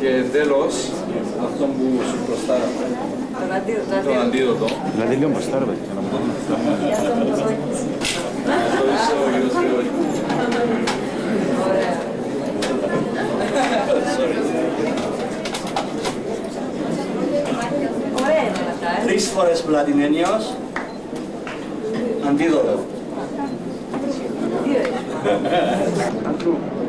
Και τέλος, αυτό που σου προστάραμε, το αντίδοτο. Δηλαδή λίγο μπροστά ρε να μου δούμε. Αυτό είσαι ο γιος Γρηγόρης. Ωραία. Τρεις φορές πλατινένιος. Αντίδοτο. Αντίδοτο.